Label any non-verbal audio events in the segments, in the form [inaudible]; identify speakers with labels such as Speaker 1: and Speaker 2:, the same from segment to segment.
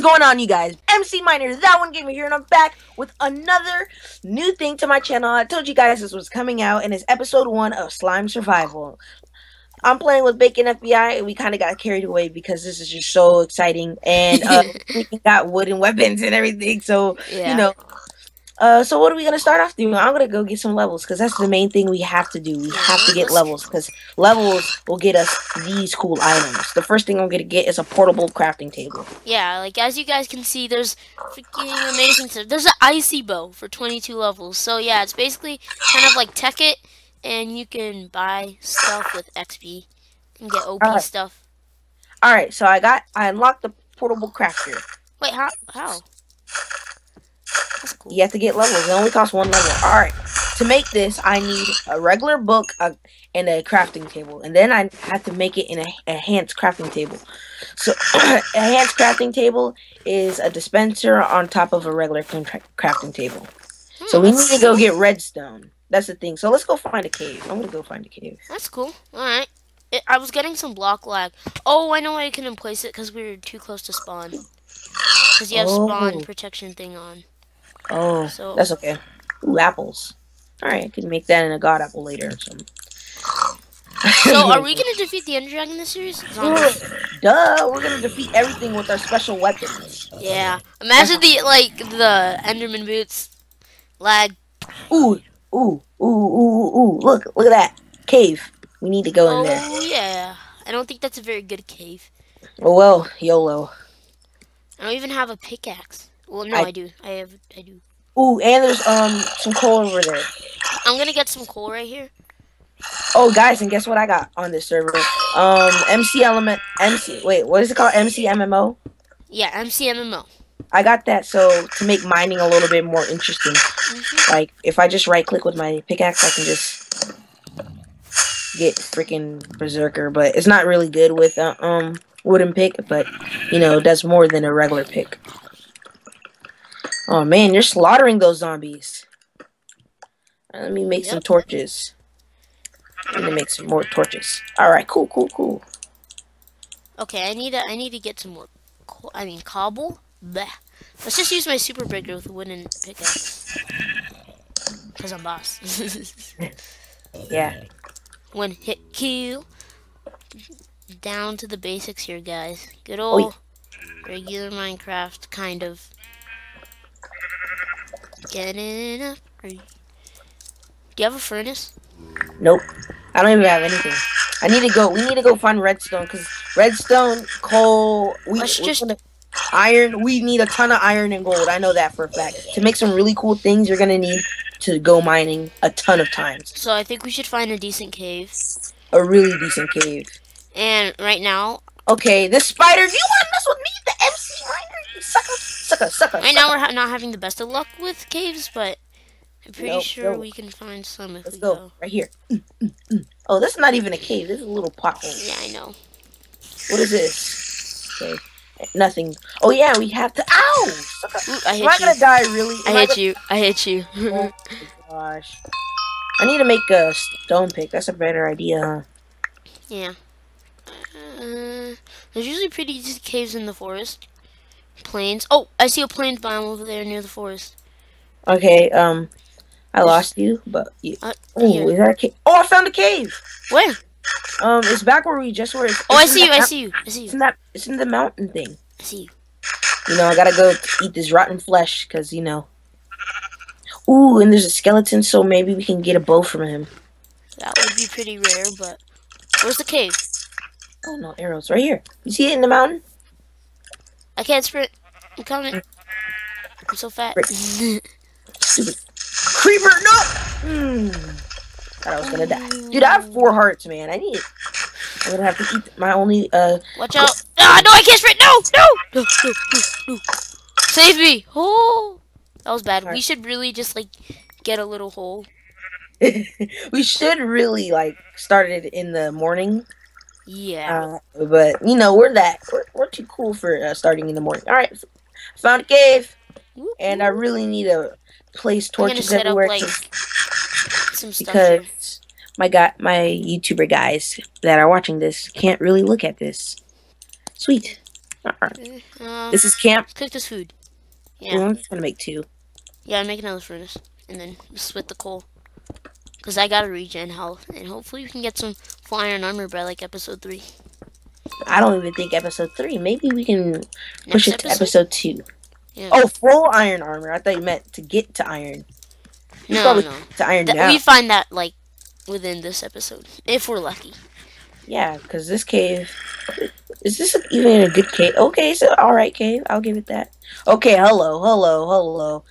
Speaker 1: is going on, you guys? MC Miner, that one gamer here, and I'm back with another new thing to my channel. I told you guys this was coming out, and it's episode one of Slime Survival. I'm playing with Bacon FBI, and we kind of got carried away because this is just so exciting, and uh, [laughs] we got wooden weapons and everything. So
Speaker 2: Yeah.
Speaker 1: you know, uh, so what are we gonna start off doing? I'm gonna go get some levels because that's the main thing we have to do. We have to get levels because levels will get us these cool items. The first thing I'm gonna get is a portable crafting table.
Speaker 2: Yeah, like as you guys can see, there's freaking amazing stuff. There's an icy bow for 22 levels. So yeah, it's basically kind of like Tekkit, and you can buy stuff with XP and get OP
Speaker 1: Alright.
Speaker 2: stuff.
Speaker 1: All right, so I got I unlocked the portable crafter.
Speaker 2: Wait, how? How? Cool.
Speaker 1: You have to get levels. It only costs one level. All right. To make this, I need a regular book uh, and a crafting table, and then I have to make it in a a enhanced crafting table. So, [clears throat] a enhanced crafting table is a dispenser on top of a regular crafting table. So
Speaker 2: Hmm,
Speaker 1: we need to go get redstone. That's the thing. So let's go find a cave. I'm gonna go find a cave.
Speaker 2: That's cool. All right. It, I was getting some block lag. Oh, I know why I couldn't place it because we were too close to spawn. Because you have spawn
Speaker 1: Oh.
Speaker 2: protection thing on.
Speaker 1: Oh,
Speaker 2: So-
Speaker 1: that's okay. Ooh, apples. All right, I can make that in a god apple later. Or something.
Speaker 2: So, are we [laughs] gonna defeat the Ender Dragon this series?
Speaker 1: Duh, we're gonna defeat everything with our special weapons.
Speaker 2: Yeah. Imagine the like the Enderman boots lag.
Speaker 1: Ooh, ooh, ooh, ooh, ooh! Look, look at that cave. We need to go in there.
Speaker 2: Oh yeah. I don't think that's a very good cave.
Speaker 1: Oh well, YOLO.
Speaker 2: I don't even have a pickaxe. Well, no,
Speaker 1: I-
Speaker 2: I, do. I have. I do.
Speaker 1: Ooh, and there's um some coal over there.
Speaker 2: I'm gonna get some coal right here.
Speaker 1: Oh, guys, and guess what I got on this server? Um, MC Element, MC. Wait, what is it called? MC MMO.
Speaker 2: Yeah, MCMMO.
Speaker 1: I got that so to make mining a little bit more interesting.
Speaker 2: Mhm.
Speaker 1: Like if I just right click with my pickaxe, I can just get freaking berserker. But it's not really good with uh, um wooden pick. But you know, it does more than a regular pick. Oh man, you're slaughtering those zombies. Let me make some torches. Let me make some more torches. All right, cool, cool, cool.
Speaker 2: Okay, I need to. I need to get some more. Co- I mean, cobble. Bleh. Let's just use my super breaker with a wooden pickaxe. Cause I'm boss. [laughs]
Speaker 1: Yeah.
Speaker 2: One hit kill. Down to the basics here, guys. Good
Speaker 1: Oh, yeah.
Speaker 2: old regular Minecraft, kind of. Getting up. Are you- Do you have a furnace?
Speaker 1: Nope. I don't even have anything. I need to go. We need to go find redstone because redstone, coal, we,
Speaker 2: Let's just-
Speaker 1: gonna- iron. We need a ton of iron and gold. I know that for a fact. To make some really cool things, you're gonna need to go mining a ton of times.
Speaker 2: So I think we should find a decent cave.
Speaker 1: A really decent cave.
Speaker 2: And right now,
Speaker 1: Okay, this spider. Do you [laughs]
Speaker 2: right now we're ha- not having the best of luck with caves, but I'm pretty
Speaker 1: Nope,
Speaker 2: sure
Speaker 1: nope.
Speaker 2: we can find some if
Speaker 1: Let's
Speaker 2: we
Speaker 1: go.
Speaker 2: go.
Speaker 1: right here. Mm, mm, mm. Oh, this is not even a cave. This is a little pothole.
Speaker 2: Yeah, I know.
Speaker 1: What is this? Okay, nothing. Oh yeah, we have to. Ow!
Speaker 2: Ooh, I
Speaker 1: Am I
Speaker 2: hit
Speaker 1: gonna
Speaker 2: you.
Speaker 1: die really?
Speaker 2: I
Speaker 1: Am
Speaker 2: hit
Speaker 1: gonna-
Speaker 2: you. I hit you.
Speaker 1: Oh [laughs] gosh. I need to make a stone pick. That's a better idea, huh?
Speaker 2: yeah. Uh, there's usually pretty caves in the forest. Plains. Oh, I see a plains biome over there near the forest.
Speaker 1: Okay, um, I lost you, but you.
Speaker 2: Uh,
Speaker 1: Oh, is that a cave? Oh, I found a cave.
Speaker 2: Where?
Speaker 1: Um, it's back where we just were. It's,
Speaker 2: Oh, I
Speaker 1: it's in
Speaker 2: see you. I see you. I see
Speaker 1: It's
Speaker 2: you.
Speaker 1: in that. It's in the mountain thing.
Speaker 2: I see you.
Speaker 1: You know, I gotta go eat this rotten flesh because you know. Ooh, and there's a skeleton, so maybe we can get a bow from him.
Speaker 2: That would be pretty rare, but where's the cave?
Speaker 1: Oh no, arrows right here. You see it in the mountain?
Speaker 2: I can't sprint. I'm coming. I'm so fat.
Speaker 1: Stupid [laughs] creeper! No. Hmm. Thought I was gonna die. Dude, I have four hearts, man. I need. I'm gonna have to eat my only. Uh,
Speaker 2: Watch out! Ah, no, I can't sprint! No, no, no, no, no, no. Save me! Oh, that was bad. We should really just like get a little hole. [laughs]
Speaker 1: we should really like start it in the morning.
Speaker 2: Yeah.
Speaker 1: Uh, but you know we're that we're, we're too cool for uh, starting in the morning. All right, found a cave, and I really need to place torches
Speaker 2: set up
Speaker 1: everywhere
Speaker 2: some stuff here.
Speaker 1: because my guy, my YouTuber guys that are watching this can't really look at this. Sweet. Alright.
Speaker 2: Uh,
Speaker 1: This is camp.
Speaker 2: cook this food. Yeah,
Speaker 1: I'm gonna make two.
Speaker 2: yeah. Make another furnace, and then split the coal. Cause I gotta regen health, and hopefully we can get some full iron armor by like episode three.
Speaker 1: I don't even think episode three. Maybe we can push
Speaker 2: Next
Speaker 1: it to episode two.
Speaker 2: Yeah.
Speaker 1: Oh, full iron armor. I thought you meant to get to iron. You
Speaker 2: no, no.
Speaker 1: to iron
Speaker 2: That,
Speaker 1: now.
Speaker 2: we find that like within this episode, if we're lucky.
Speaker 1: Yeah, because this cave. Is this even a good cave? Okay, so alright cave. I'll give it that. Okay, hello, hello, hello.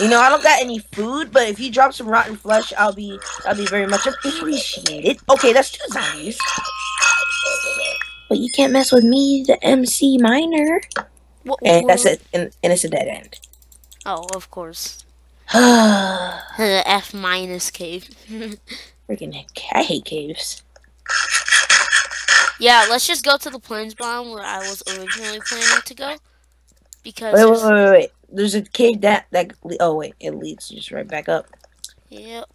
Speaker 1: You know, I don't got any food, but if you drop some rotten flesh, I'll be I'll be very much appreciated. Okay, that's two zombies. But you can't mess with me, the MC miner.
Speaker 2: What,
Speaker 1: And that's it. And, and it's a dead end.
Speaker 2: Oh, of course. [sighs]
Speaker 1: Freaking
Speaker 2: F minus cave. [laughs]
Speaker 1: heck, I hate caves.
Speaker 2: yeah, let's just go to the plains biome where I was originally planning to go. Because
Speaker 1: Wait, wait, wait, wait, wait. There's a cave that that. Oh wait, it leads just right back up.
Speaker 2: Yep.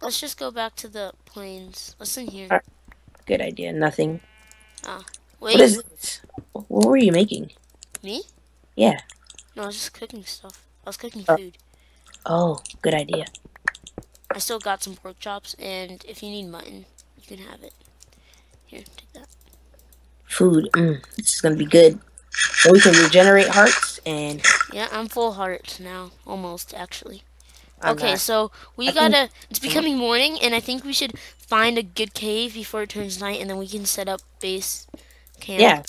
Speaker 2: Let's just go back to the plains. Listen here.
Speaker 1: Alright. Good idea. Nothing.
Speaker 2: Wait,
Speaker 1: What is this? What were you making?
Speaker 2: me?
Speaker 1: Yeah.
Speaker 2: No, I was just cooking stuff. I was cooking
Speaker 1: Oh.
Speaker 2: food.
Speaker 1: Oh, good idea.
Speaker 2: I still got some pork chops, and if you need mutton, you can have it. Here, take that.
Speaker 1: Food. Mm, this is gonna be good. And we can regenerate hearts and.
Speaker 2: Yeah, I'm full heart now, almost actually.
Speaker 1: I'm
Speaker 2: okay,
Speaker 1: not-
Speaker 2: so we
Speaker 1: I
Speaker 2: gotta. It's becoming morning, and I think we should find a good cave before it turns night, and then we can set up base camp.
Speaker 1: Yeah.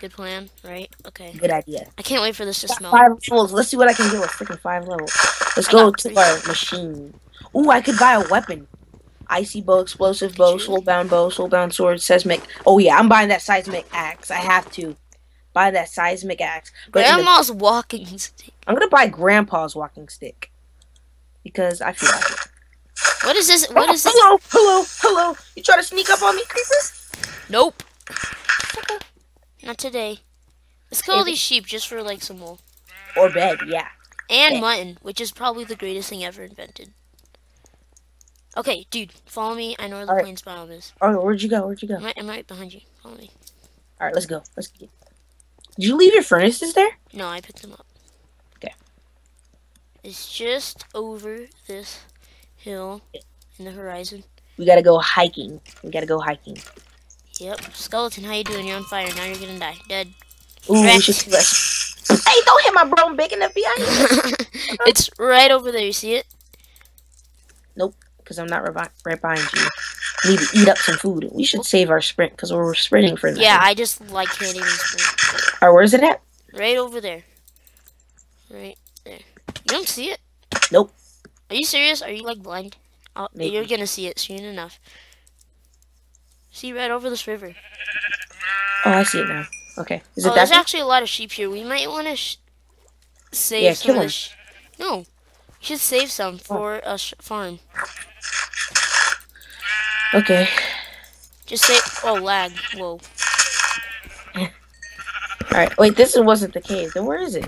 Speaker 2: Good plan, right? Okay.
Speaker 1: Good idea.
Speaker 2: I can't wait for this to smell.
Speaker 1: Five levels. Let's see what I can get with freaking five levels. Let's
Speaker 2: I
Speaker 1: go to our machine. Ooh, I could buy a weapon. Icy bow, explosive bow, soulbound bow, soulbound sword, seismic. Oh yeah, I'm buying that seismic axe. I have to buy that seismic axe. But in the-
Speaker 2: Grandma's walking stick.
Speaker 1: I'm gonna buy Grandpa's walking stick because I feel like it.
Speaker 2: What is this? What oh, is this?
Speaker 1: Hello, hello, hello. You try to sneak up on me, creeper?
Speaker 2: Nope. [laughs] Not today. Let's kill all these sheep just for like some wool.
Speaker 1: Or bed? Yeah.
Speaker 2: And
Speaker 1: Yeah.
Speaker 2: mutton, which is probably the greatest thing ever invented. Okay, dude, follow me. I know where the
Speaker 1: Alright.
Speaker 2: plains biome is.
Speaker 1: Oh, where'd you go? Where'd you go?
Speaker 2: I'm right, I'm right behind you. Follow me.
Speaker 1: All right, let's go. Let's get. Did you leave your furnaces there?
Speaker 2: No, I picked them up.
Speaker 1: Okay.
Speaker 2: It's just over this hill in the horizon.
Speaker 1: We gotta go hiking. We gotta go hiking.
Speaker 2: Yep. Skeleton, how you doing? You're on fire. Now you're gonna die. Dead.
Speaker 1: Ooh, we should. Hey, don't hit my bro. I'm big enough behind you. [laughs]
Speaker 2: it's right over there. You see it?
Speaker 1: Nope, because I'm not right behind you. To eat up some food. We should save our sprint because we're sprinting for nothing.
Speaker 2: Yeah, I just like can't even sprint.
Speaker 1: All right, where's it at?
Speaker 2: Right over there. Right there. You don't see it?
Speaker 1: Nope.
Speaker 2: Are you serious? Are you like blind? Oh,
Speaker 1: Maybe.
Speaker 2: you're gonna see it soon enough. See right over this river.
Speaker 1: Oh, I see it now. Okay. Is it
Speaker 2: oh, there's actually a lot of sheep here. We might want to save
Speaker 1: Yeah,
Speaker 2: some
Speaker 1: kill
Speaker 2: of
Speaker 1: 'em.
Speaker 2: the No, we should save some for a sh- farm.
Speaker 1: Okay.
Speaker 2: Just say, oh lag. Whoa. [laughs]
Speaker 1: All right. Wait, this wasn't the cave. Then where is it?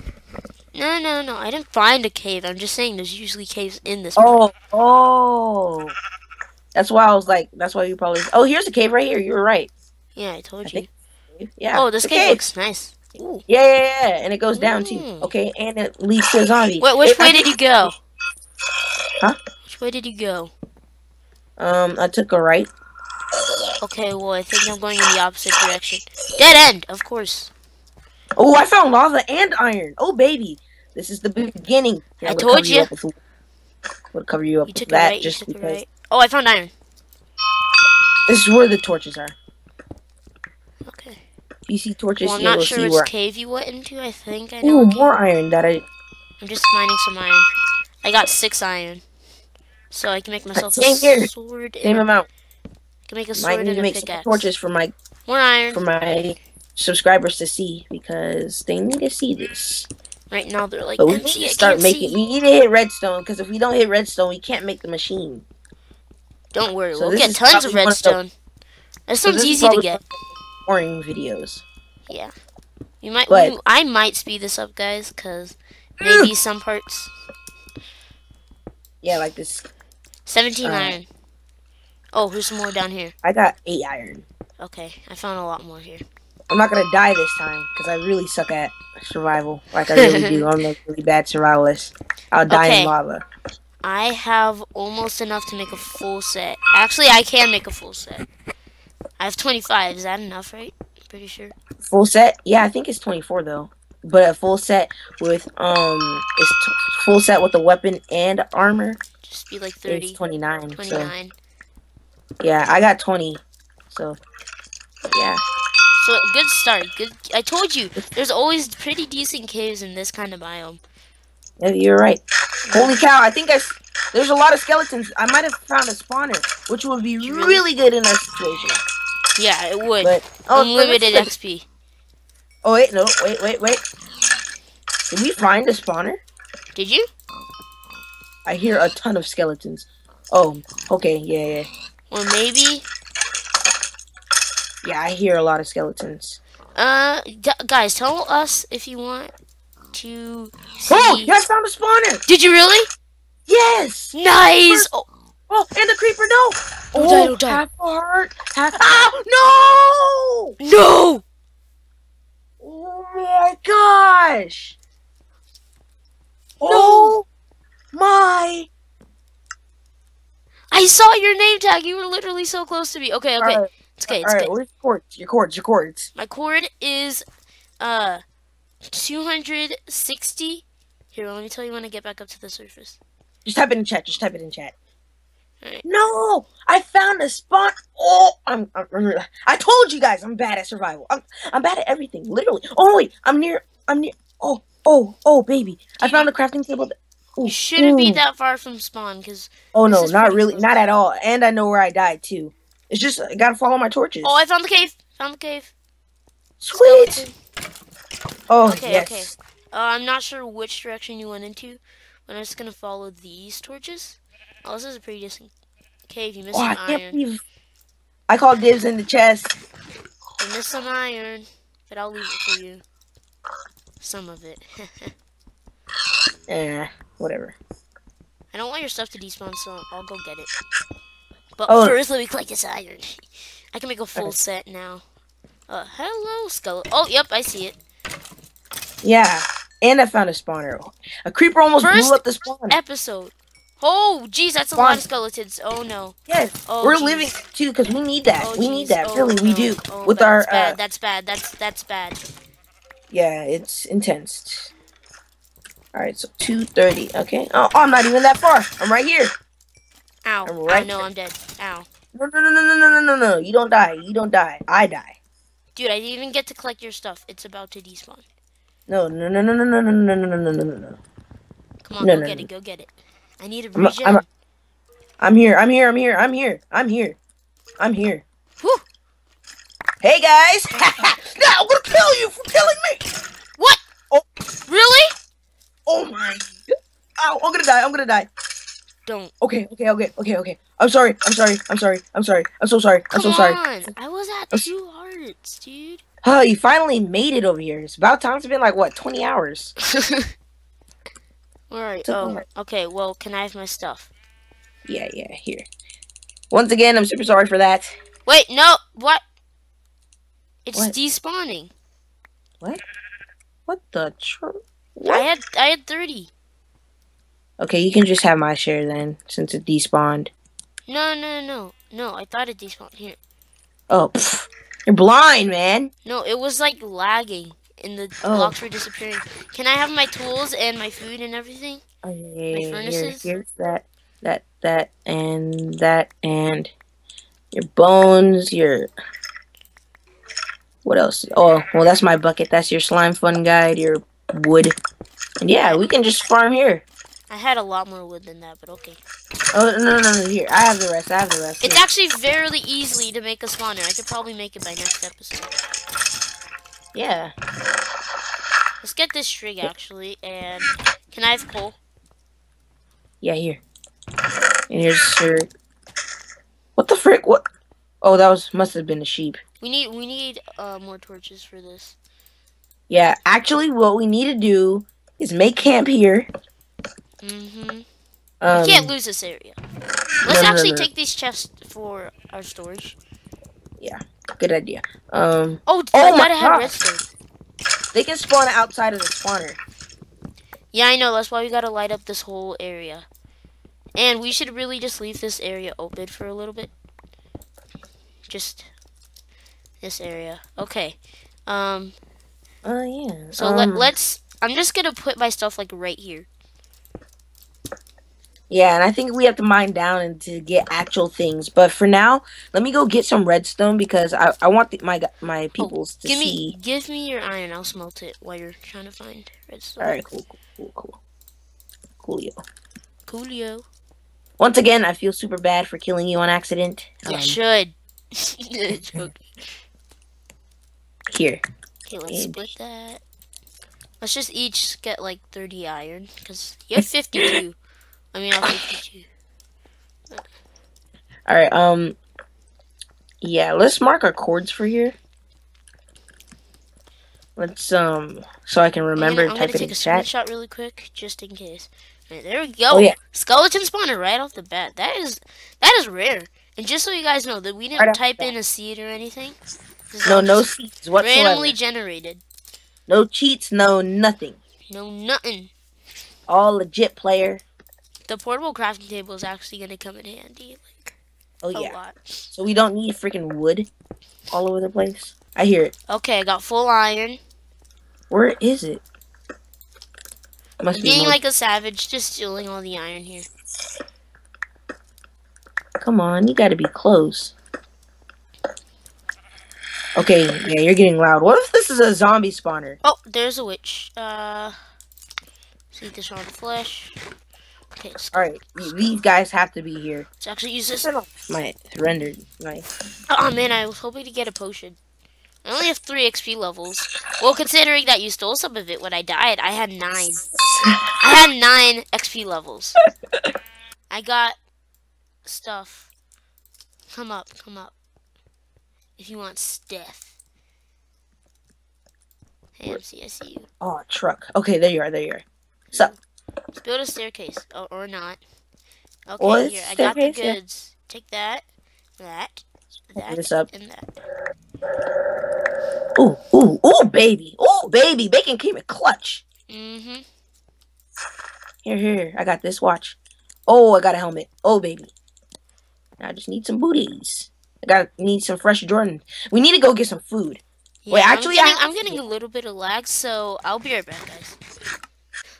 Speaker 2: No, no, no. I didn't find a cave. I'm just saying there's usually caves in this.
Speaker 1: Oh, oh. That's why I was like. That's why you probably. Oh, here's a cave right here. You were right.
Speaker 2: Yeah, I told
Speaker 1: I
Speaker 2: you.
Speaker 1: think- Yeah.
Speaker 2: oh, this
Speaker 1: a
Speaker 2: cave, looks nice. Ooh.
Speaker 1: Yeah, yeah, yeah, and it goes down too.
Speaker 2: Mm.
Speaker 1: Okay, and it leads to a zombie.
Speaker 2: Wait, which
Speaker 1: It- I
Speaker 2: way did you go?
Speaker 1: Huh?
Speaker 2: Which way did you go?
Speaker 1: Um, I took a right.
Speaker 2: Okay, well, I think I'm going in the opposite direction. Dead end, of course.
Speaker 1: Oh, I found lava and iron. Oh, baby, this is the beginning. Here,
Speaker 2: I told you.
Speaker 1: I'm gonna cover you up
Speaker 2: You
Speaker 1: with that
Speaker 2: right, you
Speaker 1: just because
Speaker 2: right. Oh, I found iron.
Speaker 1: this is where the torches are.
Speaker 2: Okay.
Speaker 1: You see torches,
Speaker 2: Well, I'm not sure which cave you went into. I think I know.
Speaker 1: Ooh, more iron that I.
Speaker 2: I'm just mining some iron. I got six iron. So I can make myself a sword
Speaker 1: Same
Speaker 2: and
Speaker 1: amount.
Speaker 2: I can make a sword
Speaker 1: need
Speaker 2: and
Speaker 1: to
Speaker 2: a
Speaker 1: make
Speaker 2: pickaxe.
Speaker 1: torches for my
Speaker 2: More iron.
Speaker 1: for my subscribers to see because they need to see this.
Speaker 2: Right now they're like,
Speaker 1: But we need to start making.
Speaker 2: see."
Speaker 1: We need to hit redstone because if we don't hit redstone, we can't make the machine.
Speaker 2: Don't worry,
Speaker 1: So
Speaker 2: we'll get tons of redstone. That
Speaker 1: So
Speaker 2: sounds
Speaker 1: this is
Speaker 2: easy to get.
Speaker 1: Boring videos.
Speaker 2: Yeah. You might.
Speaker 1: But-
Speaker 2: we- I might speed this up, guys, because maybe [clears throat] some parts.
Speaker 1: Yeah, like this.
Speaker 2: 17
Speaker 1: Uh,
Speaker 2: iron. Oh, some more down here.
Speaker 1: I got eight iron.
Speaker 2: Okay, I found a lot more here.
Speaker 1: I'm not gonna die this time because I really suck at survival. Like I really do. [laughs] I'm a really bad survivalist. I'll die
Speaker 2: Okay.
Speaker 1: in lava.
Speaker 2: I have almost enough to make a full set. Actually, I can make a full set. I have 25. Is that enough, right? Pretty sure.
Speaker 1: Full set? Yeah, I think it's 24 though. But a full set with um, it's full set with a weapon and armor
Speaker 2: Just be like
Speaker 1: is
Speaker 2: 30,
Speaker 1: 29. So
Speaker 2: 29.
Speaker 1: yeah, I got 20. So yeah,
Speaker 2: So good start. Good. I told you, there's always pretty decent caves in this kind of biome.
Speaker 1: Yeah, you're right. Holy cow! I think I there's a lot of skeletons. I might have found a spawner, which would be
Speaker 2: really?
Speaker 1: really good in our situation.
Speaker 2: Yeah, it would.
Speaker 1: But oh,
Speaker 2: Unlimited XP.
Speaker 1: Oh wait, no, wait, wait, wait. Did we find a spawner?
Speaker 2: Did you?
Speaker 1: I hear a ton of skeletons. Oh, okay, yeah, yeah,
Speaker 2: Or maybe.
Speaker 1: yeah. I hear a lot of skeletons.
Speaker 2: Uh, d- guys, tell us if you want to see.
Speaker 1: Oh, yeah, I found a spawner.
Speaker 2: Did you really?
Speaker 1: Yes.
Speaker 2: Nice. Oh,
Speaker 1: Oh, and the creeper, no.
Speaker 2: Don't
Speaker 1: oh,
Speaker 2: die, don't die.
Speaker 1: half a heart. Half. Oh no!
Speaker 2: no!
Speaker 1: Oh my gosh! Oh my!
Speaker 2: I saw your name tag. You were literally so close to me. Okay, okay.
Speaker 1: Alright,
Speaker 2: It's okay. It's
Speaker 1: alright,
Speaker 2: okay.
Speaker 1: where's your cords? Your cords, your cords.
Speaker 2: My cord is uh 260. Here, let me tell you when I get back up to the surface.
Speaker 1: Just type it in chat. Just type it in chat.
Speaker 2: Alright.
Speaker 1: No, I found a spawn. Oh, I'm, I'm. I told you guys I'm bad at survival. I'm. I'm bad at everything. Literally. Oh wait, I'm near. I'm near. Oh, oh, oh, baby! I found a crafting table. that- Ooh,
Speaker 2: You shouldn't be that far from spawn, because
Speaker 1: Oh no, not really,
Speaker 2: close.
Speaker 1: not at all. And I know where I died too. It's just I gotta follow my torches.
Speaker 2: oh, I found the cave. Found the cave.
Speaker 1: Sweet. Oh
Speaker 2: Okay,
Speaker 1: yes.
Speaker 2: okay. Uh, I'm not sure which direction you went into, but I'm just gonna follow these torches. Oh, this is a pretty decent cave. You missed
Speaker 1: Oh, I
Speaker 2: iron.
Speaker 1: believe. I called dibs in the chest.
Speaker 2: You missed some iron, but I'll leave it for you. Some of it. [laughs]
Speaker 1: Eh, whatever.
Speaker 2: I don't want your stuff to despawn, so I'll go get it. But
Speaker 1: Oh.
Speaker 2: first, let me collect this iron. I can make a full
Speaker 1: Okay.
Speaker 2: set now. Uh, hello, skeleton. Oh, yep, I see it.
Speaker 1: Yeah, and I found a spawner. A creeper almost
Speaker 2: First
Speaker 1: blew up the spawn.
Speaker 2: Episode. Oh, jeez, that's a
Speaker 1: Spawn.
Speaker 2: lot of skeletons. Oh no.
Speaker 1: yes,
Speaker 2: Oh,
Speaker 1: we're
Speaker 2: jeez.
Speaker 1: living too because we need that.
Speaker 2: Oh,
Speaker 1: we need that.
Speaker 2: Oh,
Speaker 1: really, we do.
Speaker 2: Oh,
Speaker 1: With
Speaker 2: that's
Speaker 1: our
Speaker 2: bad.
Speaker 1: uh,
Speaker 2: That's bad. That's that's bad.
Speaker 1: yeah, it's intense. All right, so two thirty. Okay. Oh, I'm not even that far. I'm right here.
Speaker 2: Ow.
Speaker 1: I'm
Speaker 2: I know. I'm dead. Ow.
Speaker 1: No, no, no, no, no, no, no, no, no. You don't die. You don't die. I die.
Speaker 2: Dude, I didn't even get to collect your stuff. It's about to despawn.
Speaker 1: No, no, no, no, no, no, no, no, no, no, no, no, no.
Speaker 2: Come on,
Speaker 1: No,
Speaker 2: go
Speaker 1: no,
Speaker 2: get
Speaker 1: no.
Speaker 2: it. Go get it. I need a
Speaker 1: I'm,
Speaker 2: regen.
Speaker 1: I'm, I'm here. I'm here. I'm here. I'm here. I'm here. I'm here.
Speaker 2: Whew.
Speaker 1: Hey guys! no, I'm gonna kill you for killing me.
Speaker 2: What?
Speaker 1: Oh.
Speaker 2: Really?
Speaker 1: Oh my! Ow! I'm gonna die. I'm gonna die.
Speaker 2: Don't.
Speaker 1: Okay. Okay. Okay. Okay. Okay. I'm sorry. I'm sorry. I'm sorry. I'm sorry. I'm so sorry. I'm
Speaker 2: Come
Speaker 1: so sorry.
Speaker 2: on. I was at
Speaker 1: I'm
Speaker 2: two hearts, dude.
Speaker 1: Oh, you finally made it over here. It's about time. It's been like what, 20 hours? [laughs]
Speaker 2: Alright, oh, okay, well, can I have my stuff?
Speaker 1: Yeah. Yeah. Here. Once again, I'm super sorry for that.
Speaker 2: Wait, no, what? It's
Speaker 1: What?
Speaker 2: despawning.
Speaker 1: What? What the? Tr-
Speaker 2: I had I had 30.
Speaker 1: Okay, you can just have my share then, since it despawned.
Speaker 2: No, no, no. No, I thought it despawned. Here.
Speaker 1: Oh, pff, you're blind, man.
Speaker 2: No, it was like lagging and the
Speaker 1: Oh.
Speaker 2: blocks were disappearing. Can I have my tools and my food and everything?
Speaker 1: Okay, yeah, yeah, yeah, here, here's that, that, that, and that, and your bones, your. What else? Oh, well, that's my bucket. That's your slime fun guide, your wood. And yeah, we can just farm here.
Speaker 2: I had a lot more wood than that, but okay.
Speaker 1: Oh, no, no, no, here. I have the rest. I have the rest.
Speaker 2: It's
Speaker 1: Here.
Speaker 2: actually fairly easily to make a spawner. I could probably make it by next episode.
Speaker 1: Yeah.
Speaker 2: Let's get this string actually, and can I have coal?
Speaker 1: Yeah, here. And here's your. What the frick? What? Oh, that was must have been a sheep.
Speaker 2: We need we need uh, more torches for this.
Speaker 1: Yeah, actually, what we need to do is make camp here.
Speaker 2: Mm-hmm.
Speaker 1: Um,
Speaker 2: we can't lose this area. Let's
Speaker 1: no,
Speaker 2: actually
Speaker 1: no.
Speaker 2: take these chests for our storage.
Speaker 1: Yeah, good idea. Um,
Speaker 2: Oh,
Speaker 1: Oh my
Speaker 2: redstone.
Speaker 1: they can spawn outside of the spawner.
Speaker 2: Yeah, I know. That's why we gotta light up this whole area. And we should really just leave this area open for a little bit. Just this area. Okay. Um.
Speaker 1: Oh yeah.
Speaker 2: So
Speaker 1: um,
Speaker 2: let, let's. I'm just gonna put my stuff like right here.
Speaker 1: Yeah, and I think we have to mine down and to get actual things. But for now, let me go get some redstone because I, I want the, my my peoples to
Speaker 2: Oh, Give me,
Speaker 1: see.
Speaker 2: give me your iron. I'll smelt it while you're trying to find redstone.
Speaker 1: All right, cool, cool, cool, cool. Coolio.
Speaker 2: Coolio.
Speaker 1: Once again, I feel super bad for killing you on accident.
Speaker 2: You
Speaker 1: Um,
Speaker 2: should. [laughs] okay, let's split that. Let's just each get like 30 iron because you have 52. I mean, I have 52.
Speaker 1: All right. Um. Yeah, let's mark our chords for here. Let's um, so I can remember
Speaker 2: I'm
Speaker 1: to
Speaker 2: gonna, I'm gonna take a
Speaker 1: chat.
Speaker 2: screenshot really quick just in case. Alright, there we go.
Speaker 1: Oh, yeah.
Speaker 2: Skeleton spawner right off the bat. That is that is rare. And just so you guys know that we didn't
Speaker 1: Right
Speaker 2: type in a seed or anything.
Speaker 1: No, no seeds whatsoever.
Speaker 2: randomly generated.
Speaker 1: No cheats. No nothing.
Speaker 2: No nothing.
Speaker 1: All legit player.
Speaker 2: The portable crafting table is actually gonna come in handy like
Speaker 1: Oh
Speaker 2: a
Speaker 1: yeah.
Speaker 2: lot.
Speaker 1: So we don't need freaking wood all over the place. I hear it.
Speaker 2: Okay, I got full iron.
Speaker 1: Where is it? Must be
Speaker 2: Being
Speaker 1: more-
Speaker 2: like a savage, just stealing all the iron here.
Speaker 1: Come on, you gotta be close. Okay, yeah, you're getting loud. What if this is a zombie spawner?
Speaker 2: Oh, there's a witch. Uh, see this on the flesh. Okay,
Speaker 1: All right, these guys have to be here.
Speaker 2: let's actually use this.
Speaker 1: My rendered knife.
Speaker 2: Oh man, I was hoping to get a potion. I only have three XP levels. Well, considering that you stole some of it when I died, I had nine. I had nine XP levels. [laughs] I got stuff. Come up, come up. If you want stuff. Hey, MC, I see you.
Speaker 1: Oh, truck. Okay, there you are. There you are. So,
Speaker 2: Let's build a staircase, or, or not. Okay,
Speaker 1: Well, it's
Speaker 2: here, I got the
Speaker 1: staircase, yeah.
Speaker 2: goods. Take that, that, that,
Speaker 1: this up.
Speaker 2: and that.
Speaker 1: ooh, ooh, ooh, baby, ooh, baby, bacon came in clutch.
Speaker 2: Mm-hmm.
Speaker 1: Here, here, here. I got this. Watch. Oh, I got a helmet. Oh, baby. Now I just need some booties. I got need some fresh Jordan. We need to go get some food.
Speaker 2: Yeah,
Speaker 1: Wait, actually,
Speaker 2: I'm getting, I'm getting a little bit of lag, so I'll be right back, guys.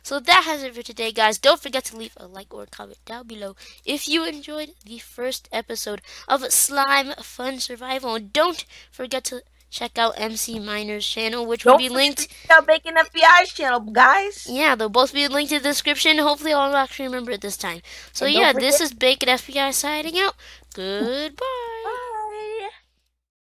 Speaker 2: So that has it for today, guys. Don't forget to leave a like or comment down below if you enjoyed the first episode of Slime Fun Survival. And don't forget to check out MC Miner's channel, which will
Speaker 1: Don't
Speaker 2: be
Speaker 1: forget
Speaker 2: linked.
Speaker 1: to check out Bacon FBI's channel, guys.
Speaker 2: Yeah, they'll both be linked in the description. Hopefully, I'll actually remember it this time. So yeah, this is Bacon FBI signing out. Goodbye.